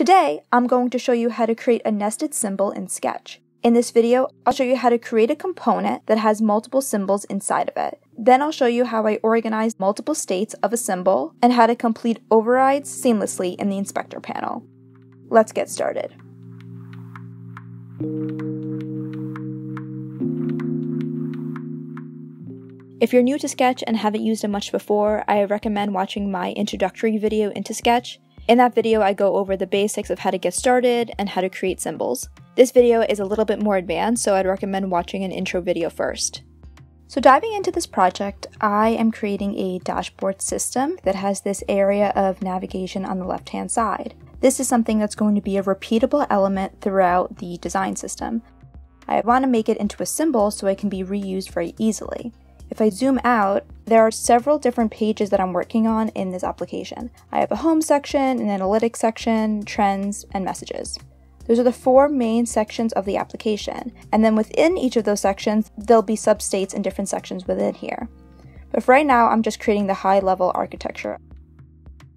Today, I'm going to show you how to create a nested symbol in Sketch. In this video, I'll show you how to create a component that has multiple symbols inside of it. Then I'll show you how I organize multiple states of a symbol and how to complete overrides seamlessly in the inspector panel. Let's get started. If you're new to Sketch and haven't used it much before, I recommend watching my introductory video into Sketch. In that video, I go over the basics of how to get started and how to create symbols. This video is a little bit more advanced, so I'd recommend watching an intro video first. So diving into this project, I am creating a dashboard system that has this area of navigation on the left-hand side. This is something that's going to be a repeatable element throughout the design system. I want to make it into a symbol so it can be reused very easily. If I zoom out, there are several different pages that I'm working on in this application. I have a home section, an analytics section, trends, and messages. Those are the four main sections of the application, and then within each of those sections, there'll be substates and different sections within here. But for right now, I'm just creating the high level architecture.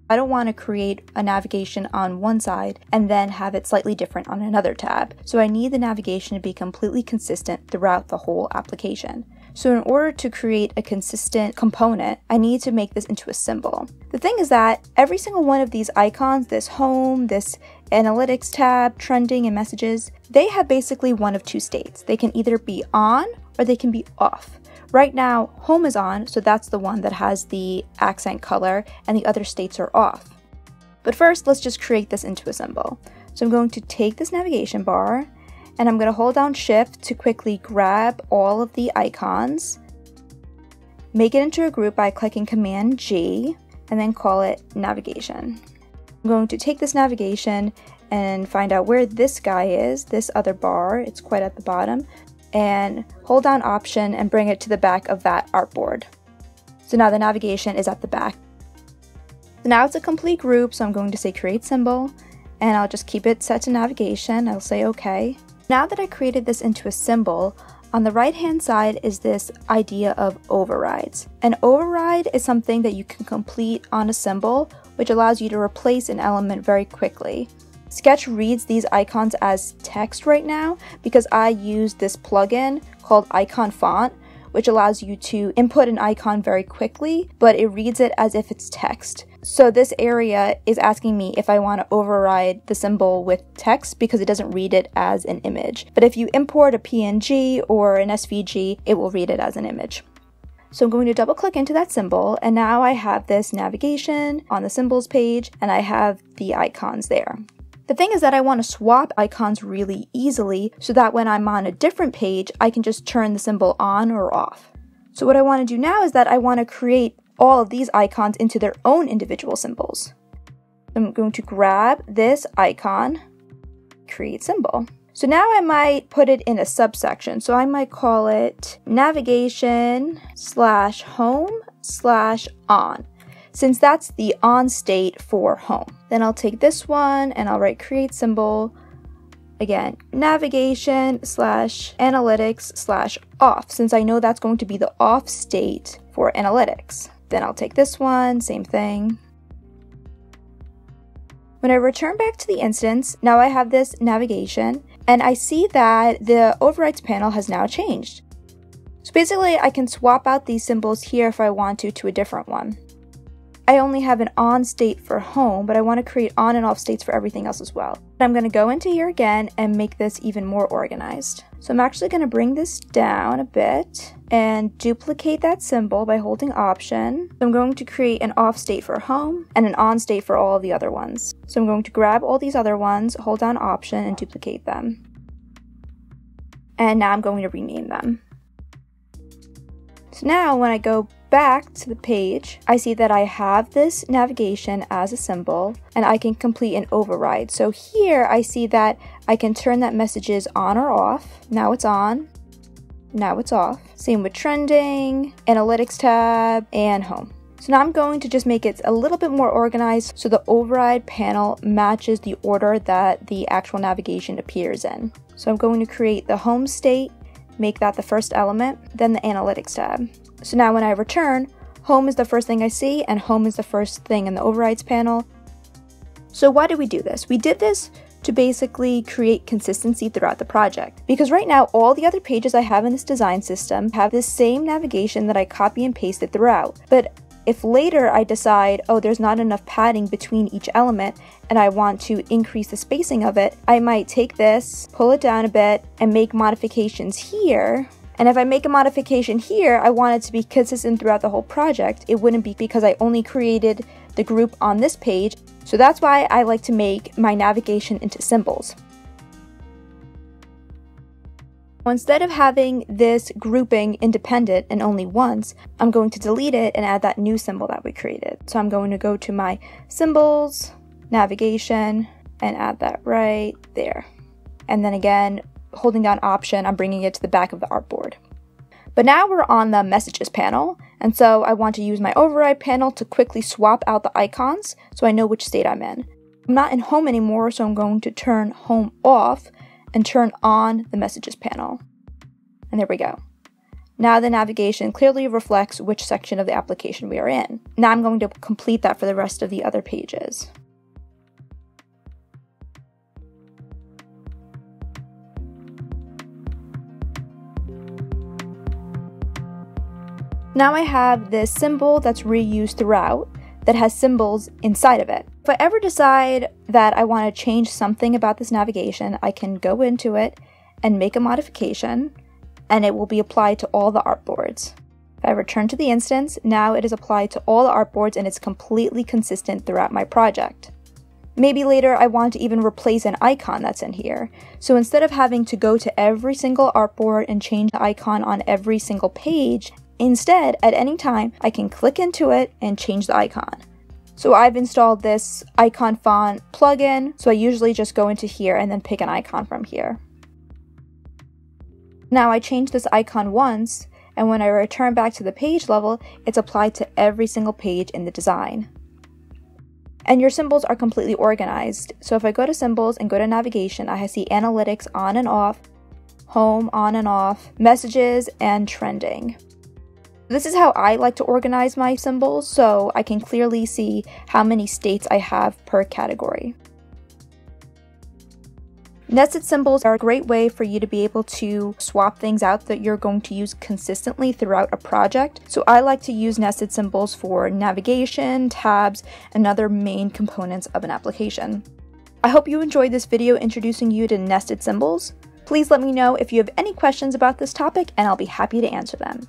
I don't want to create a navigation on one side and then have it slightly different on another tab, so I need the navigation to be completely consistent throughout the whole application. So in order to create a consistent component, I need to make this into a symbol. The thing is that every single one of these icons, this home, this analytics tab, trending, and messages, they have basically one of two states. They can either be on or they can be off. Right now, home is on, so that's the one that has the accent color, and the other states are off. But first, let's just create this into a symbol. So I'm going to take this navigation bar and I'm going to hold down shift to quickly grab all of the icons, make it into a group by clicking command G, and then call it navigation. I'm going to take this navigation and find out where this guy is, this other bar, it's quite at the bottom, and hold down option and bring it to the back of that artboard. So now the navigation is at the back. So now it's a complete group, so I'm going to say create symbol, and I'll just keep it set to navigation. I'll say okay. Now that I created this into a symbol, on the right hand side is this idea of overrides. An override is something that you can complete on a symbol, which allows you to replace an element very quickly. Sketch reads these icons as text right now because I use this plugin called Icon Font, which allows you to input an icon very quickly, but it reads it as if it's text. So this area is asking me if I want to override the symbol with text because it doesn't read it as an image. But if you import a PNG or an SVG, it will read it as an image. So I'm going to double click into that symbol and now I have this navigation on the symbols page and I have the icons there. The thing is that I want to swap icons really easily so that when I'm on a different page, I can just turn the symbol on or off. So what I want to do now is that I want to create all of these icons into their own individual symbols. I'm going to grab this icon, create symbol. So now I might put it in a subsection. So I might call it navigation slash home slash on since that's the on state for home. Then I'll take this one and I'll write create symbol. Again, navigation slash analytics slash off, since I know that's going to be the off state for analytics. Then I'll take this one, same thing. When I return back to the instance, now I have this navigation, and I see that the overrides panel has now changed. So basically, I can swap out these symbols here if I want to to a different one. I only have an on state for home, but I want to create on and off states for everything else as well. I'm going to go into here again and make this even more organized. So I'm actually going to bring this down a bit and duplicate that symbol by holding option. So I'm going to create an off state for home and an on state for all the other ones. So I'm going to grab all these other ones, hold down option and duplicate them. And now I'm going to rename them. So now when I go back to the page, I see that I have this navigation as a symbol and I can complete an override. So here I see that I can turn that messages on or off. Now it's on, now it's off. Same with trending, analytics tab, and home. So now I'm going to just make it a little bit more organized so the override panel matches the order that the actual navigation appears in. So I'm going to create the home state, make that the first element, then the analytics tab. So now when I return, home is the first thing I see and home is the first thing in the overrides panel. So why did we do this? We did this to basically create consistency throughout the project. Because right now, all the other pages I have in this design system have the same navigation that I copy and pasted throughout. But if later I decide, oh, there's not enough padding between each element and I want to increase the spacing of it, I might take this, pull it down a bit, and make modifications here. And if I make a modification here, I want it to be consistent throughout the whole project. It wouldn't be because I only created the group on this page. So that's why I like to make my navigation into symbols. Instead of having this grouping independent and only once, I'm going to delete it and add that new symbol that we created. So I'm going to go to my symbols, navigation, and add that right there. And then again, holding down option, I'm bringing it to the back of the artboard. But now we're on the messages panel, and so I want to use my override panel to quickly swap out the icons so I know which state I'm in. I'm not in home anymore, so I'm going to turn home off and turn on the messages panel. And there we go. Now the navigation clearly reflects which section of the application we are in. Now I'm going to complete that for the rest of the other pages. Now I have this symbol that's reused throughout that has symbols inside of it. If I ever decide that I want to change something about this navigation, I can go into it and make a modification, and it will be applied to all the artboards. If I return to the instance, now it is applied to all the artboards and it's completely consistent throughout my project. Maybe later I want to even replace an icon that's in here. So instead of having to go to every single artboard and change the icon on every single page, Instead, at any time, I can click into it and change the icon. So I've installed this icon font plugin, so I usually just go into here and then pick an icon from here. Now I change this icon once, and when I return back to the page level, it's applied to every single page in the design. And your symbols are completely organized. So if I go to symbols and go to navigation, I see analytics on and off, home on and off, messages, and trending. This is how I like to organize my symbols so I can clearly see how many states I have per category. Nested symbols are a great way for you to be able to swap things out that you're going to use consistently throughout a project. So I like to use nested symbols for navigation, tabs, and other main components of an application. I hope you enjoyed this video introducing you to nested symbols. Please let me know if you have any questions about this topic and I'll be happy to answer them.